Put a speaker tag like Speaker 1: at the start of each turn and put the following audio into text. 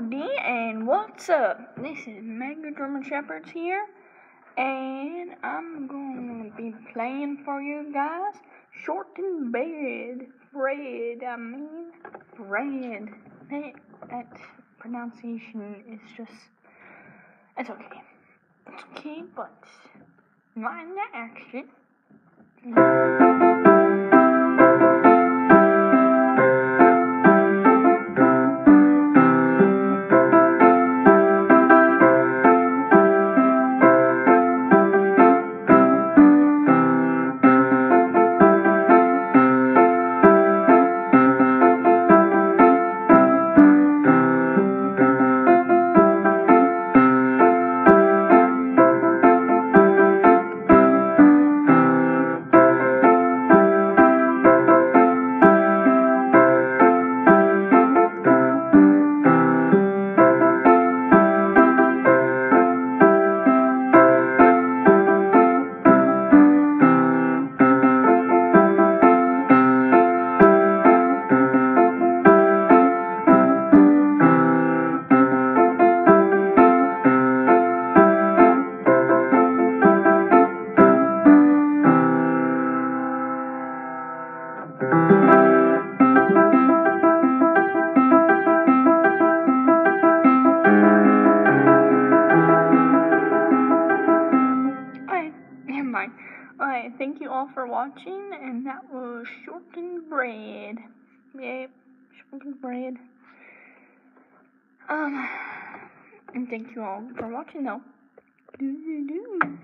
Speaker 1: D and what's up? This is Mega German Shepherds here, and I'm to be playing for you guys. Shortened bread, bread. I mean, bread. That, that pronunciation is just. It's okay. It's okay, but mind the action. Alright, thank you all for watching, and that was shortened bread. Yep, shortened bread. Um, and thank you all for watching, though. Do do do.